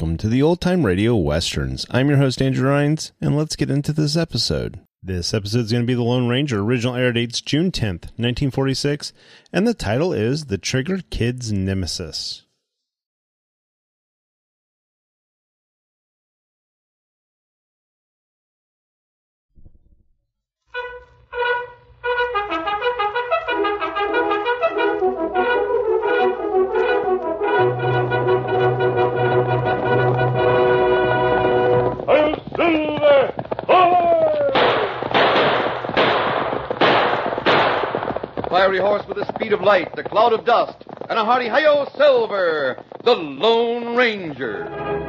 welcome to the Old Time Radio Westerns. I'm your host, Andrew Rhynes, and let's get into this episode. This episode is going to be The Lone Ranger. Original air dates June 10th, 1946, and the title is The Trigger Kid's Nemesis. Fiery horse with the speed of light, the cloud of dust, and a hearty hi-yo silver, the Lone Ranger.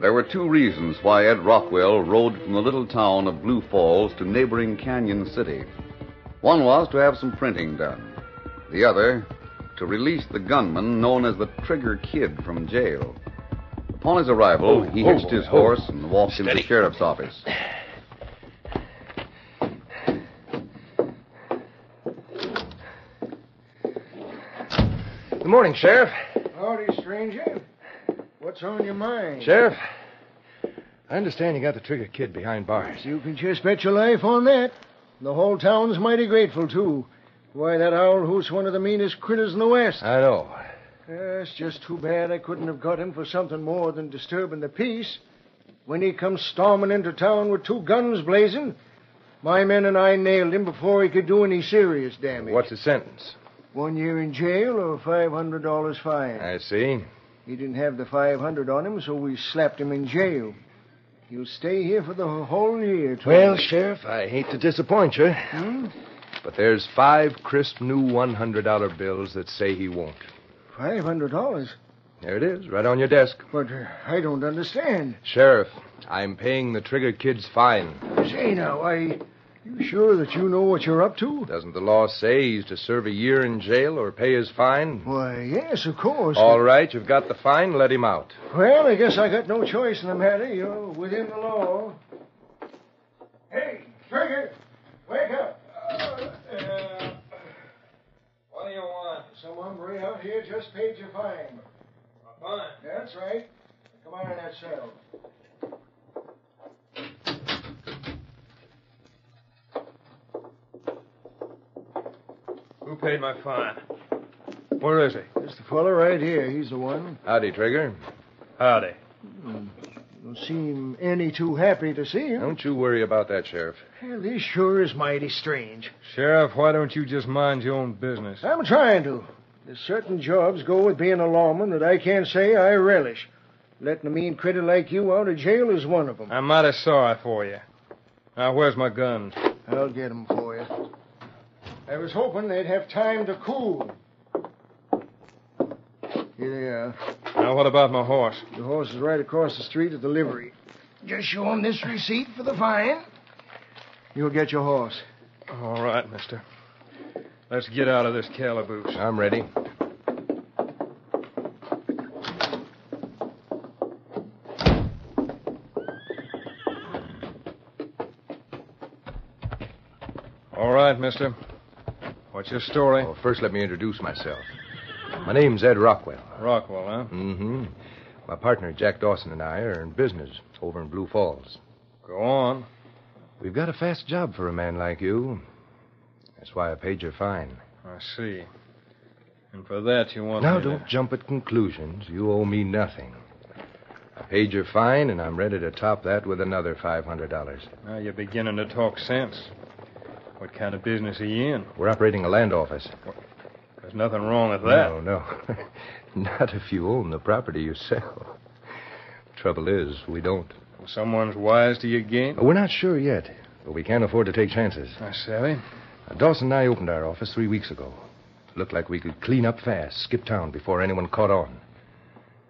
There were two reasons why Ed Rockwell rode from the little town of Blue Falls to neighboring Canyon City. One was to have some printing done. The other, to release the gunman known as the Trigger Kid from jail. Upon his arrival, oh, he Oh, hitched his oh, horse and walked into the sheriff's office. Good morning, Sheriff. Howdy, stranger. What's on your mind? Sheriff, I understand you got the Trigger Kid behind bars. You can just bet your life on that. The whole town's mighty grateful, too. Why, that owl hoot's one of the meanest critters in the West. I know. Yeah, it's just too bad I couldn't have got him for something more than disturbing the peace. When he comes storming into town with two guns blazing, my men and I nailed him before he could do any serious damage. What's his sentence? One year in jail or $500 fine. I see. He didn't have the 500 on him, so we slapped him in jail. He'll stay here for the whole year. Well, Sheriff, I hate to disappoint you, Hmm? but there's five crisp new $100 bills that say he won't. $500? There it is, right on your desk. But uh, I don't understand. Sheriff, I'm paying the Trigger Kid's fine. Say now, I. You sure that you know what you're up to? Doesn't the law say he's to serve a year in jail or pay his fine? Why, yes, of course. All right, you've got the fine, let him out. Well, I guess I got no choice in the matter. You're within the law. Hey, Trigger, wake up. Uh, What do you want? some hombre out here just paid your fine. A fine. That's right. Come on in that cell. Paid my fine? Where is he? It's the fella right here. He's the one. Howdy, Trigger. Howdy. Hmm. Don't seem any too happy to see him. Don't you worry about that, Sheriff. Well, this sure is mighty strange. Sheriff, why don't you just mind your own business? I'm trying to. There's certain jobs go with being a lawman that I can't say I relish. Letting a mean critter like you out of jail is one of them. I'm mighty sorry for you. Now, where's my guns? I'll get get 'em for you. I was hoping they'd have time to cool. Here they are. Now, what about my horse? The horse is right across the street at the livery. Just show 'em this receipt for the fine. You'll get your horse. All right, mister. Let's get out of this calaboose. I'm ready. All right, mister. What's your story? Well, first, let me introduce myself. My name's Ed Rockwell. Rockwell, huh? Mm-hmm. My partner, Jack Dawson, and I are in business over in Blue Falls. Go on. We've got a fast job for a man like you. That's why I paid your fine. I see. And for that, you want Now, to- don't jump at conclusions. You owe me nothing. I paid your fine, and I'm ready to top that with another $500. Now you're beginning to talk sense. What kind of business are you in? We're operating a land office. There's nothing wrong with that. No, no. Not if you own the property yourself. Trouble is, we don't. Someone's wise to your game. We're not sure yet, but we can't afford to take chances. I savvy. Dawson and I opened our office three weeks ago. Looked like we could clean up fast, skip town before anyone caught on.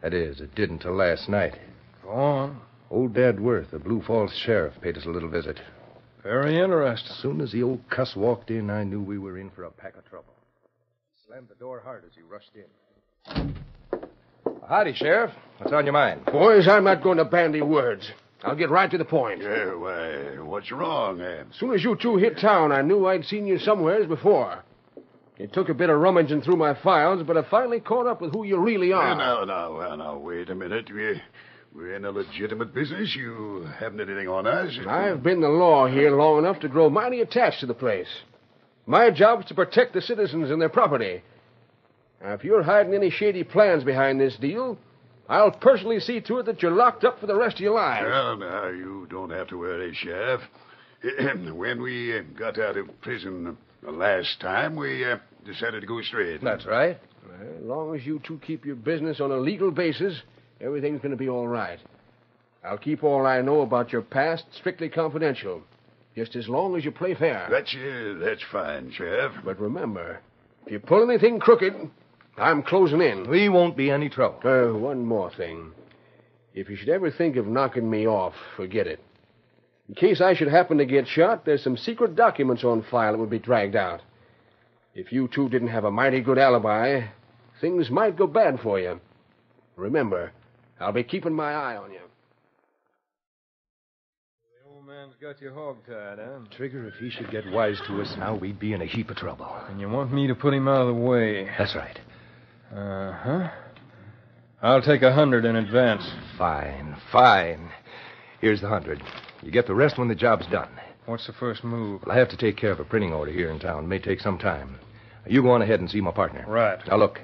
That is, it didn't till last night. Go on. Old Dad Worth, the Blue Falls sheriff, paid us a little visit. Very interesting. As soon as the old cuss walked in, I knew we were in for a pack of trouble. Slammed the door hard as he rushed in. Howdy, Sheriff. What's on your mind? Boys, I'm not going to bandy words. I'll get right to the point. Yeah, why, what's wrong, eh? As soon as you two hit town, I knew I'd seen you somewheres before. It took a bit of rummaging through my files, but I finally caught up with who you really are. Now, now, now, now, wait a minute. We, we're in a legitimate business. You haven't anything on us. I've been the law here long enough to grow mighty attached to the place. My job is to protect the citizens and their property. Now, if you're hiding any shady plans behind this deal, I'll personally see to it that you're locked up for the rest of your life. Well, now, you don't have to worry, Sheriff. when we uh, got out of prison the last time, we uh, decided to go straight. That's right. Well, as long as you two keep your business on a legal basis, everything's going to be all right. I'll keep all I know about your past strictly confidential, just as long as you play fair. That's, uh, that's fine, Sheriff. But remember, if you pull anything crooked, I'm closing in. We won't be any trouble. Uh, one more thing. If you should ever think of knocking me off, forget it. In case I should happen to get shot, there's some secret documents on file that would be dragged out. If you two didn't have a mighty good alibi, things might go bad for you. Remember, I'll be keeping my eye on you. The old man's got you hog-tied, huh? Trigger, if he should get wise to us now, we'd be in a heap of trouble. And you want me to put him out of the way. That's right. Uh-huh. I'll take a hundred in advance. Fine, fine. Here's the hundred. You get the rest when the job's done. What's the first move? Well, I have to take care of a printing order here in town. It may take some time. You go on ahead and see my partner. Right. Now, look.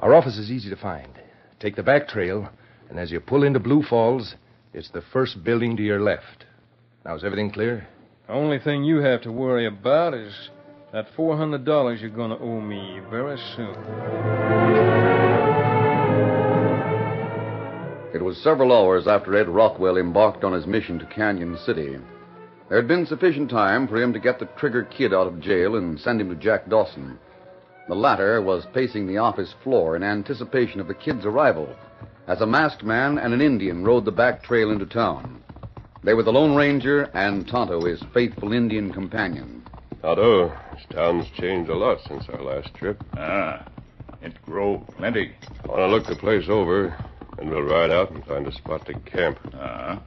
Our office is easy to find. Take the back trail, and as you pull into Blue Falls, it's the first building to your left. Now, is everything clear? The only thing you have to worry about is that $400 you're going to owe me very soon. It was several hours after Ed Rockwell embarked on his mission to Canyon City. There had been sufficient time for him to get the Trigger Kid out of jail and send him to Jack Dawson. The latter was pacing the office floor in anticipation of the kid's arrival as a masked man and an Indian rode the back trail into town. They were the Lone Ranger and Tonto, his faithful Indian companion. Tonto, this town's changed a lot since our last trip. Ah, it grow plenty. I want to look the place over, and we'll ride out and find a spot to camp. Ah,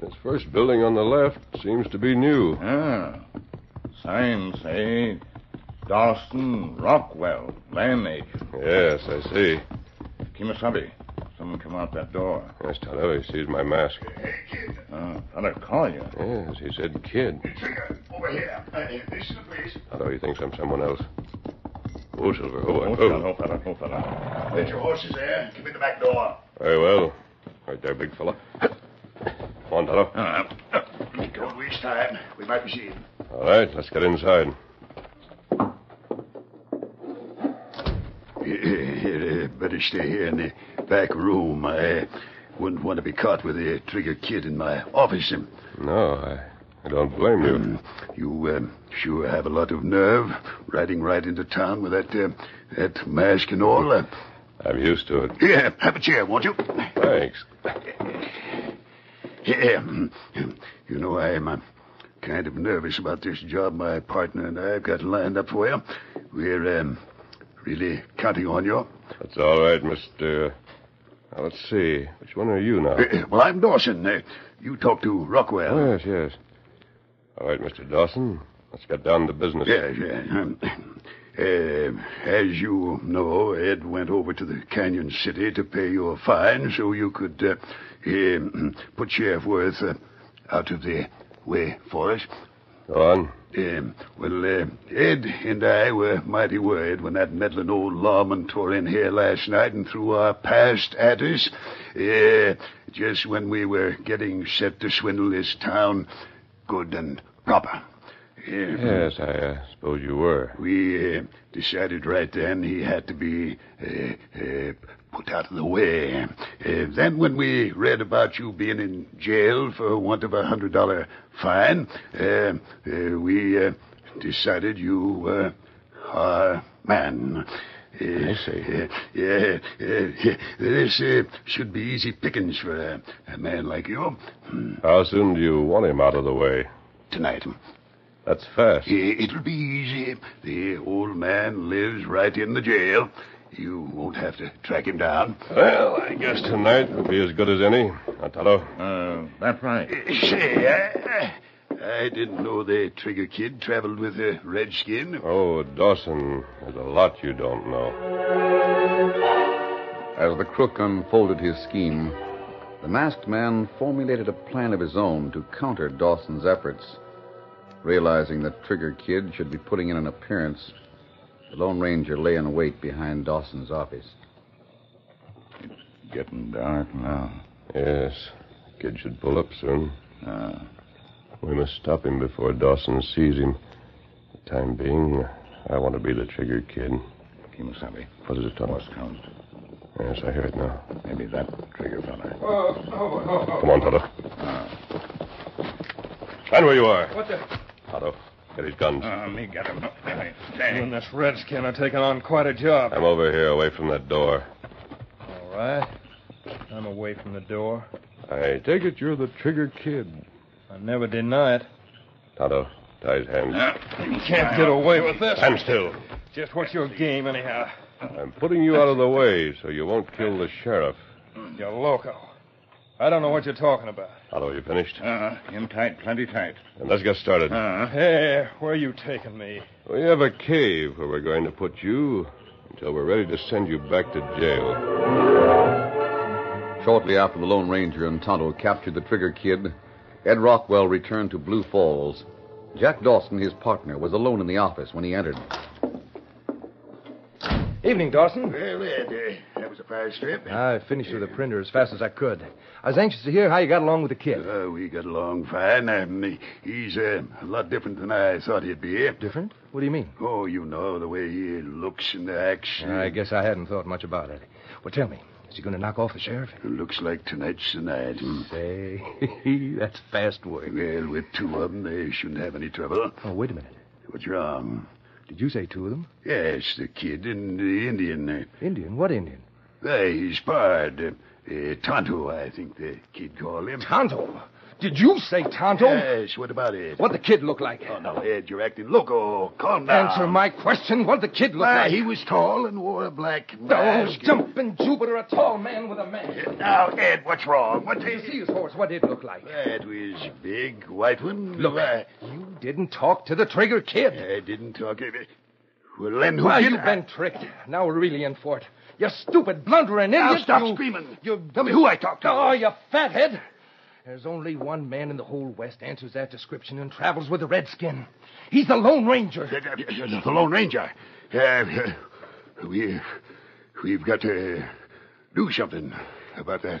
This first building on the left seems to be new. ah. Sign say Dawson Rockwell, land agent. Yes, I see. Kemosabe, someone come out that door. Yes, Tonto, he sees my mask. Ah, thought I'd call you. Yes, he said kid. Trigger, over here. Uh, this is the place. Tonto, he thinks I'm someone else. Oh, Silver. Oh, Oh, oh. fella, oh, fella, oh, fella. Let your horses there. Come in the back door. Very well. Right there, big fella. Come on, Tonto. Uh, uh, don't waste time. We might be seen. All right, let's get inside. Uh, better stay here in the back room. I uh, wouldn't want to be caught with a trigger kid in my office. Um, No, I, I don't blame you. You um, sure have a lot of nerve riding right into town with that uh, that mask and all. Uh, I'm used to it. Yeah, have a chair, won't you? Thanks. Yeah, um, you know, I'm uh, kind of nervous about this job my partner and I have got lined up for you. We're um, really counting on you. That's all right, Mr. Now, let's see. Which one are you now? Well, I'm Dawson. Uh, you talk to Rockwell. Oh, yes, yes. All right, Mr. Dawson. Let's get down to business. Yeah, yeah. Um, uh, as you know, Ed went over to the Canyon City to pay you a fine so you could uh, um, put Sheriff Worth uh, out of the way for us. Go on. Um, well, uh, Ed and I were mighty worried when that meddling old lawman tore in here last night and threw our past at us. Uh, just when we were getting set to swindle this town good and proper. Uh, Yes, I uh, suppose you were. we uh, decided right then he had to be uh, uh, put out of the way. Uh, then, when we read about you being in jail for want of a hundred dollar fine, uh, uh, we uh, decided you were our man. Uh, I see. Uh, yeah, uh, this uh, should be easy pickings for a, a man like you. Hmm, How soon do you want him out of the way? Tonight. That's fast. It'll be easy. The old man lives right in the jail. You won't have to track him down. Well, I guess tonight will be as good as any. Now, Tonto, Uh, that's right. Say, I, I didn't know the Trigger Kid traveled with a redskin. Oh, Dawson, there's a lot you don't know. As the crook unfolded his scheme, the masked man formulated a plan of his own to counter Dawson's efforts. Realizing that Trigger Kid should be putting in an appearance, the Lone Ranger lay in wait behind Dawson's office. It's getting dark now. Yes, kid should pull up soon. Uh, We must stop him before Dawson sees him. For the time being, I want to be the trigger kid. Kemosabe. What is it, Tonto? count. Yes, I hear it now. Maybe that Trigger fella. Come on, Tonto. Stand where you are. What the? Tonto, get his guns. Uh, me get him. You and this redskin are taking on quite a job. I'm over here, away from that door. All right. I'm away from the door. I take it you're the trigger kid. I never deny it. Tonto, tie his hands. You can't get away with this. Stand still. Just what's your game, anyhow? I'm putting you out of the way so you won't kill the sheriff. You're loco. I don't know what you're talking about. Tonto, you finished? Uh, in tight, plenty tight. And let's get started. Uh, Hey, where are you taking me? We have a cave where we're going to put you until we're ready to send you back to jail. Shortly after the Lone Ranger and Tonto captured the Trigger Kid, Ed Rockwell returned to Blue Falls. Jack Dawson, his partner, was alone in the office when he entered. Evening, Dawson. well, Ed, uh, that was a fast trip. I finished with the printer as fast as I could. I was anxious to hear how you got along with the kid. Uh, we got along fine. Um, he's uh, a lot different than I thought he'd be. Different? What do you mean? Oh, you know, the way he looks and acts. I guess I hadn't thought much about it. Well, tell me, is he going to knock off the sheriff? Looks like tonight's the night. Hmm. Say, that's fast work. Well, with two of them, they shouldn't have any trouble. Oh, wait a minute. What's wrong? Did you say two of them? Yes, the kid and the Indian. Indian? What Indian? They, he's sparred. Uh, uh, Tonto, I think the kid called him. Tonto. Did you say Tonto? Yes, what about it? What the kid look like? Oh, no, Ed, you're acting loco. Calm down. Answer my question. What the kid look Why, like? he was tall and wore a black Oh, jumping Jupiter, a tall man with a mask. Now, Ed, what's wrong? What Did you see his horse? What did it look like? That was big, white one. Look, I, you didn't talk to the Trigger kid. I didn't talk of it. Well, then who Well, did you've been tricked. Now we're really in for it. You stupid, blundering idiot. Now stop you, screaming. You... Tell me who I talked to. Oh, you fathead. There's only one man in the whole West answers that description and travels with the redskin. He's the Lone Ranger. The, the- the Lone Ranger. Uh, We, we've got to do something about that.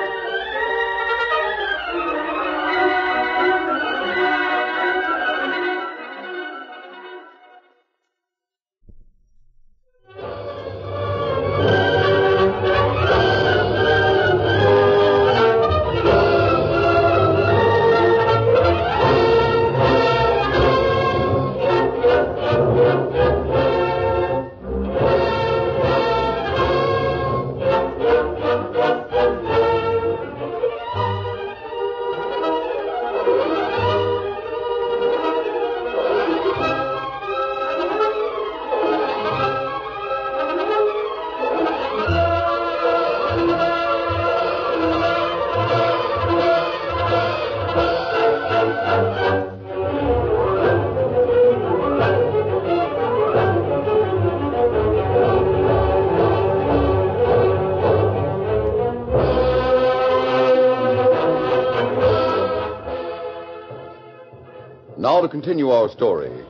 Continue our story.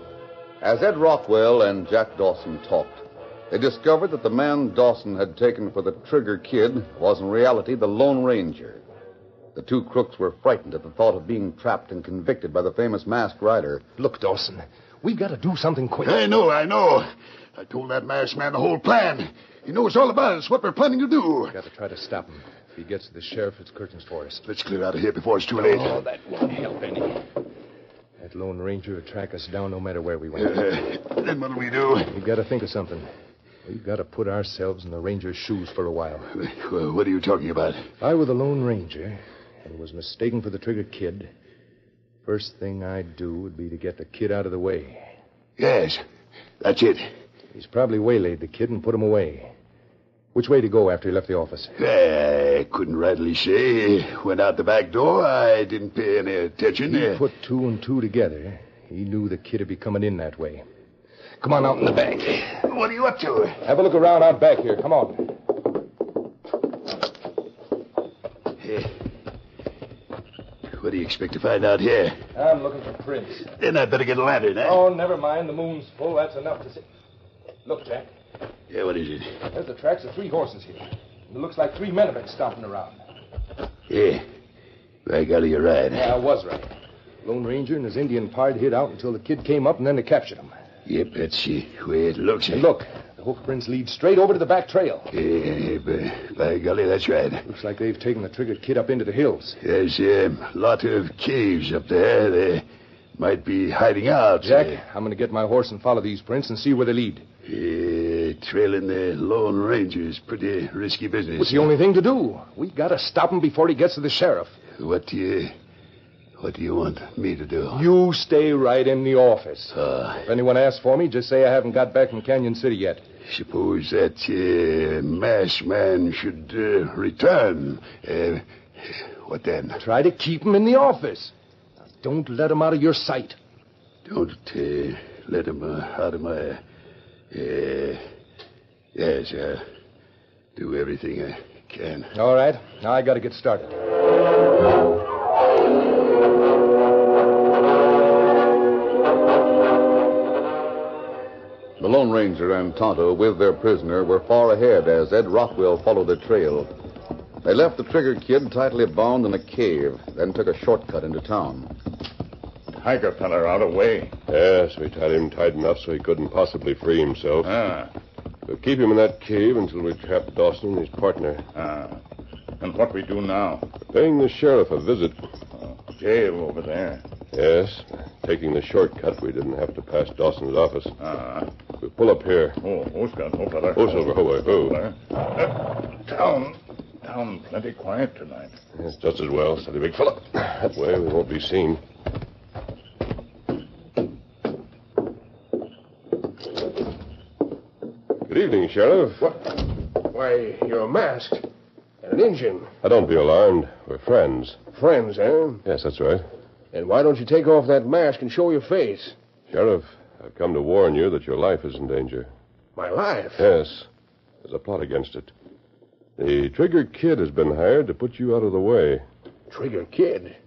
As Ed Rockwell and Jack Dawson talked, they discovered that the man Dawson had taken for the Trigger Kid was in reality the Lone Ranger. The two crooks were frightened at the thought of being trapped and convicted by the famous masked rider. Look, Dawson, we've got to do something quick. I know, I know. I told that masked man the whole plan. He knows all about it. It's what we're planning to do. We've Got to try to stop him. If he gets to the sheriff, it's curtains for us. Let's clear out of here before it's too late. Oh, that won't help any. That Lone Ranger would track us down no matter where we went. Uh, then what'll we do? We've got to think of something. We've got to put ourselves in the Ranger's shoes for a while. Well, What are you talking about? If I were the Lone Ranger and was mistaken for the Trigger Kid, first thing I'd do would be to get the kid out of the way. Yes, that's it. He's probably waylaid the kid and put him away. Which way to go after he left the office? I couldn't rightly say. Went out the back door. I didn't pay any attention. He Uh, put two and two together. He knew the kid would be coming in that way. Come on out in the back. What are you up to? Have a look around out back here. Come on. What do you expect to find out here? I'm looking for prints. Then I'd better get a lantern, eh? Oh, never mind. The moon's full. That's enough to see. Look, Jack. Yeah, what is it? There's the tracks of three horses here. And it looks like three men have been stomping around. Yeah. By golly, you're right. Yeah, I was right. Lone Ranger and his Indian pard hid out until the kid came up, and then they captured him. Yep, that's the way it looks. And look, the hoof prints lead straight over to the back trail. Yeah, by, by golly, that's right. Looks like they've taken the trigger kid up into the hills. There's a lot of caves up there. They might be hiding out. Eh? Jack, I'm going to get my horse and follow these prints and see where they lead. Uh, trailing the Lone Ranger is pretty risky business. It's the only thing to do. We got to stop him before he gets to the sheriff. What do you... What do you want me to do? You stay right in the office. Uh, If anyone asks for me, just say I haven't got back from Canyon City yet. suppose that uh, masked man should uh, return. Uh, what then? Try to keep him in the office. Now, don't let him out of your sight. Don't uh, let him uh, out of my... Uh, yes, uh, do everything I can. All right. Now I got to get started. The Lone Ranger and Tonto, with their prisoner, were far ahead as Ed Rockwell followed the trail. They left the Trigger Kid tightly bound in a cave, then took a shortcut into town. Trigger feller out of way. Yes, we tied him tight enough so he couldn't possibly free himself. Ah, We'll keep him in that cave until we trap Dawson and his partner. ah. And what we do now? Paying the sheriff a visit. Jail over there. Yes, taking the shortcut, we didn't have to pass Dawson's office. Ah. We pull up here. Oh, who's got no feller? Oh, Silver, ho, away, Uh, town. Town plenty quiet tonight. Yes, just as well, steady, big fella. That way we won't be seen. Good evening, Sheriff. What? Why, you're masked. And an Injun. Now, don't be alarmed. We're friends. Friends, eh? Yes, that's right. And why don't you take off that mask and show your face? Sheriff, I've come to warn you that your life is in danger. My life? Yes. There's a plot against it. The Trigger Kid has been hired to put you out of the way Trigger Kid?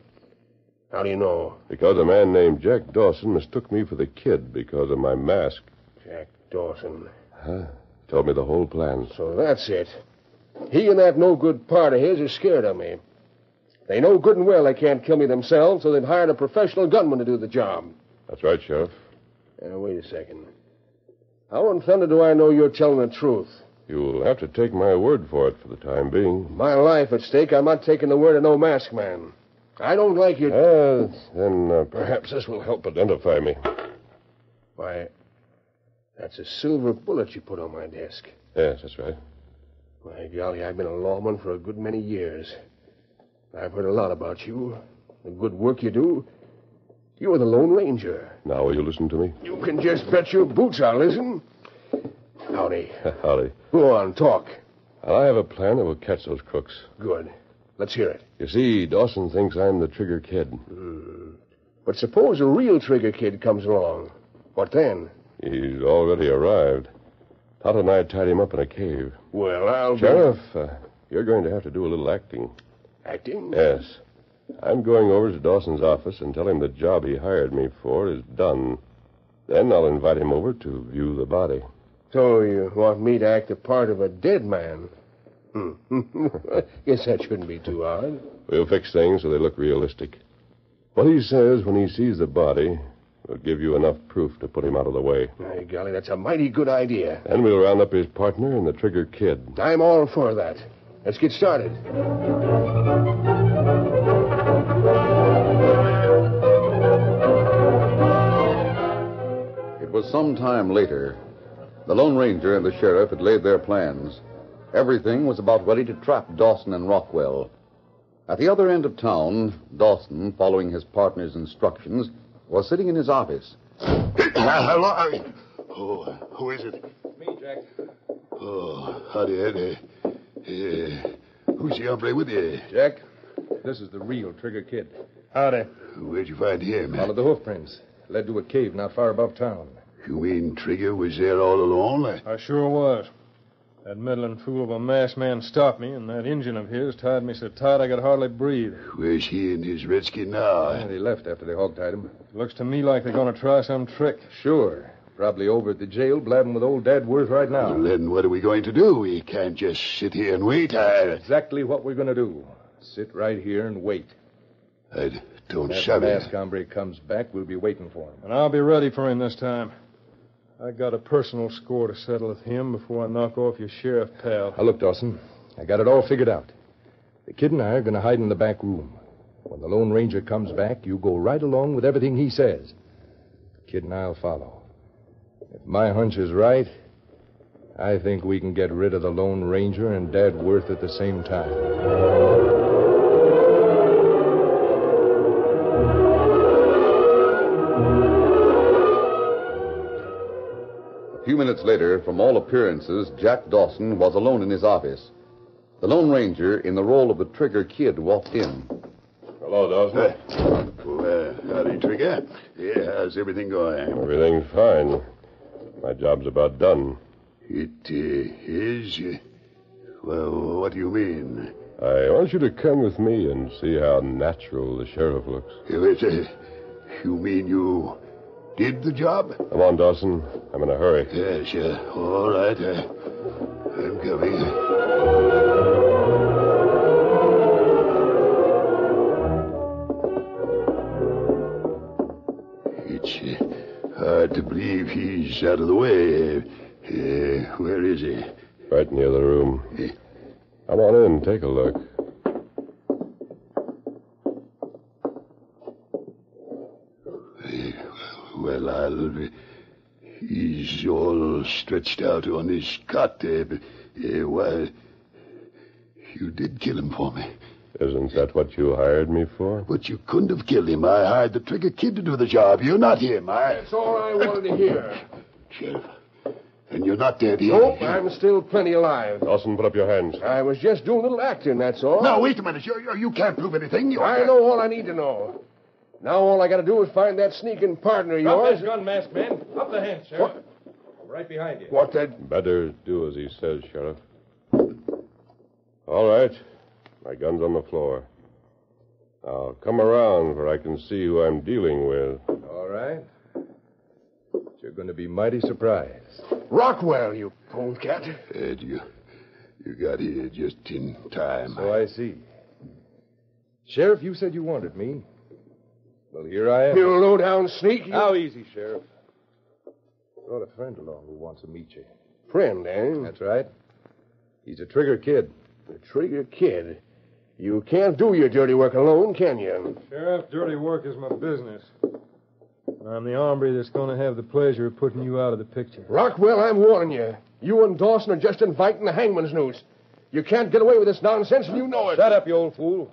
How do you know? because a man named Jack Dawson mistook me for the kid because of my mask. Jack Dawson. Huh? Told me the whole plan. So that's it. He and that no good part of his are scared of me. They know good and well they can't kill me themselves, so they've hired a professional gunman to do the job. That's right, Sheriff. Now, wait a second. How in thunder do I know you're telling the truth? You'll have to take my word for it for the time being. My life at stake, I'm not taking the word of no masked man. I don't like your. Uh, then uh, perhaps this will help identify me. Why, that's a silver bullet you put on my desk. Yes, that's right. My golly, I've been a lawman for a good many years. I've heard a lot about you, the good work you do. You're the Lone Ranger. Now will you listen to me? You can just bet your boots I'll listen. Howdy. Howdy. Go on, talk. I have a plan that will catch those crooks. Good. Let's hear it. You see, Dawson thinks I'm the Trigger Kid. Hmm. But suppose a real Trigger Kid comes along. What then? He's already arrived. Tonto and I tied him up in a cave. Well, I'll be- Sheriff, uh, you're going to have to do a little acting. Acting? Yes. I'm going over to Dawson's office and tell him the job he hired me for is done. Then I'll invite him over to view the body. So you want me to act the part of a dead man? Hmm. Guess that shouldn't be too hard. We'll fix things so they look realistic. What he says when he sees the body will give you enough proof to put him out of the way. My golly, that's a mighty good idea. Then we'll round up his partner and the Trigger Kid. I'm all for that. Let's get started. It was some time later. The Lone Ranger and the sheriff had laid their plans. Everything was about ready to trap Dawson and Rockwell. At the other end of town, Dawson, following his partner's instructions, was sitting in his office. Hello. Oh, who is it? Me, Jack. Oh, howdy, Ed. Uh, uh, who's the hombre with you? Jack, this is the real Trigger Kid. Howdy. Where'd you find him? Followed the hoof prints. Led to a cave not far above town. You mean Trigger was there all alone? I sure was. That meddling fool of a masked man stopped me, and that engine of his tied me so tight I could hardly breathe. Where's he and his redskin now? And he left after they hogtied him. Looks to me like they're going to try some trick. Sure. Probably over at the jail blabbing with old Dad Worth right now. Well, then what are we going to do? We can't just sit here and wait. I, Exactly what we're going to do. Sit right here and wait. I don't When that savvy. mask hombre comes back, we'll be waiting for him. And I'll be ready for him this time. I got a personal score to settle with him before I knock off your sheriff pal. Now, look, Dawson. I got it all figured out. The kid and I are going to hide in the back room. When the Lone Ranger comes back, you go right along with everything he says. The kid and I'll follow. If my hunch is right, I think we can get rid of the Lone Ranger and Dad Worth at the same time. A few minutes later, from all appearances, Jack Dawson was alone in his office. The Lone Ranger, in the role of the Trigger Kid, walked in. Hello, Dawson. Uh, well, howdy, Trigger. Yeah, how's everything going? Everything's fine. My job's about done. It uh, is. Uh, well, what do you mean? I want you to come with me and see how natural the sheriff looks. Wait, uh, you mean you did the job? Come on, Dawson. I'm in a hurry. Yes, yeah. All right. Uh, I'm coming. It's uh, hard to believe he's out of the way. Uh, where is he? Right near the room. Eh. Come on in, take a look. Well, I'll. He's all stretched out on his cot there. But, uh, why, you did kill him for me. Isn't that what you hired me for? But you couldn't have killed him. I hired the Trigger Kid to do the job. You're not him. I. That's all I wanted to hear. Sheriff. And you're not dead here. Nope, I'm still plenty alive. Dawson, put up your hands. I was just doing a little acting, that's all. Now, wait a minute. You, you, you can't prove anything. You I know all I need to know. Now all I got to do is find that sneaking partner of Drop yours. that gun, masked man. Up the hand, Sheriff. Right behind you. What the? Better do as he says, Sheriff. All right. My gun's on the floor. Now, come around where I can see who I'm dealing with. All right. But you're going to be mighty surprised. Rockwell, you polecat. Ed, you, you got here just in time. So I see. Sheriff, you said you wanted me. Well, here I am. You low-down sneak. You... Now, easy, Sheriff. I brought a friend along who wants to meet you. Friend, eh? That's right. He's a Trigger Kid. A Trigger Kid. You can't do your dirty work alone, can you? Sheriff, dirty work is my business. And I'm the hombre that's going to have the pleasure of putting you out of the picture. Rockwell, I'm warning you. You and Dawson are just inviting the hangman's noose. You can't get away with this nonsense, and you know it. Shut up, you old fool.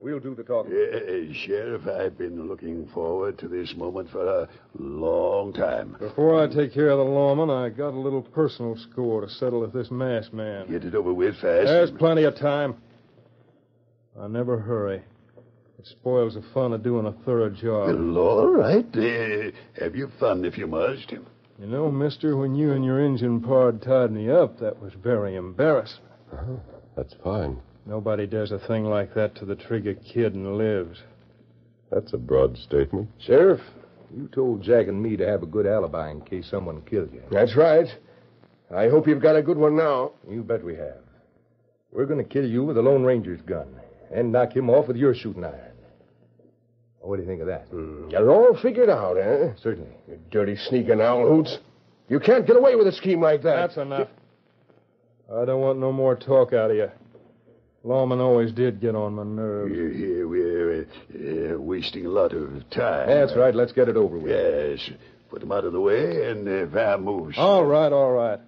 We'll do the talking. Yeah, Sheriff, I've been looking forward to this moment for a long time. Before I take care of the lawman, I got a little personal score to settle with this masked man. Get it over with fast. There's plenty of time. I never hurry. It spoils the fun of doing a thorough job. Well, all right. Uh, have your fun if you must. You know, mister, when you and your engine pard tied me up, that was very embarrassing. Uh-huh. That's fine. Nobody does a thing like that to the Trigger Kid and lives. That's a broad statement. Sheriff, you told Jack and me to have a good alibi in case someone killed you. That's right. I hope you've got a good one now. You bet we have. We're going to kill you with the Lone Ranger's gun and knock him off with your shooting iron. What do you think of that? Mm, you're all figured out, eh? Certainly. You dirty sneaking owl hoots. You can't get away with a scheme like that. That's enough. I don't want no more talk out of you. Lawman always did get on my nerves. Here, here, we're uh, uh, wasting a lot of time. That's right. Let's get it over with. Yes. Put them out of the way and uh, vamoose. All right, all right.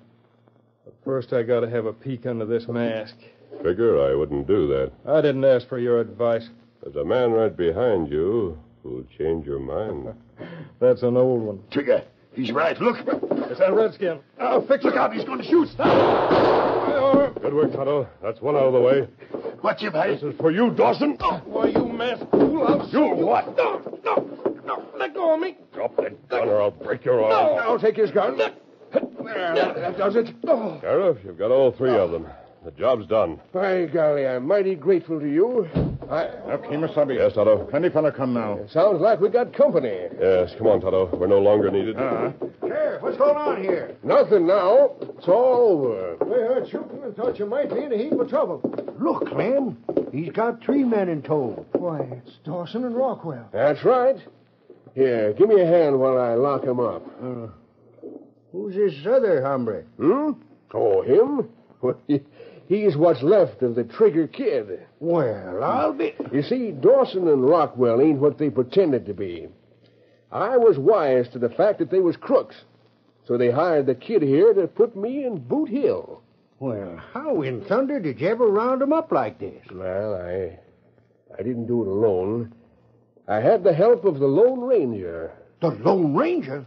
But first, I got to have a peek under this mask. Figure I wouldn't do that. I didn't ask for your advice. There's a man right behind you who'll change your mind. That's an old one. Trigger, he's right. Look. It's that redskin. Oh, fix Look out, he's going to shoot. Good work, Tonto. That's one out of the way. Watch your back. This is for you, Dawson. Oh, Why, you masked fool, I'll You what? No, no, no. Let go of me. Drop that gun or I'll break your arm. No. I'll take his gun. There, that, that does it. Oh. Sheriff, you've got all three of them. The job's done. By golly, I'm mighty grateful to you. I... Up, Kemosabe. Yes, Tonto. Plenty fella come now. Sounds like we got company. Yes, come on, Tonto. We're no longer needed. Uh, Sheriff, what's going on here? Nothing now. It's all over. We heard shooting and thought you might be in a heap of trouble. Look, Clem. He's got three men in tow. Why, it's Dawson and Rockwell. That's right. Here, give me a hand while I lock him up. Uh, who's this other hombre? Hmm? Oh, him? Well, he, he's what's left of the Trigger Kid. Well, I'll be. You see, Dawson and Rockwell ain't what they pretended to be. I was wise to the fact that they was crooks. So they hired the kid here to put me in Boot Hill. Well, how in thunder did you ever round 'em up like this? Well, I I didn't do it alone. I had the help of the Lone Ranger. The Lone Ranger?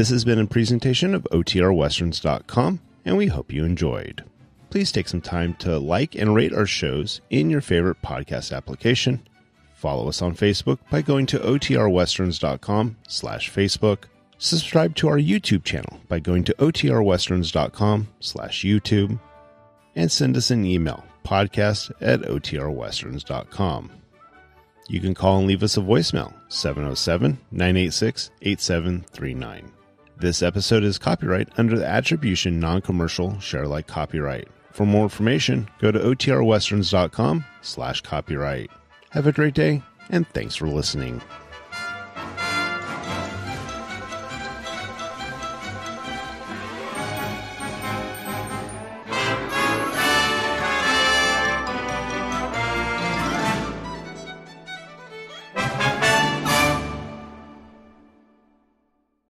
This has been a presentation of OTRWesterns.com, and we hope you enjoyed. Please take some time to like and rate our shows in your favorite podcast application. Follow us on Facebook by going to OTRWesterns.com slash Facebook. Subscribe to our YouTube channel by going to OTRWesterns.com slash YouTube. And send us an email, podcast at OTRWesterns.com. You can call and leave us a voicemail, 707 986 8739. This episode is copyright under the Attribution Non-Commercial Share Alike copyright. For more information, go to otrwesterns.com slash copyright. Have a great day, and thanks for listening.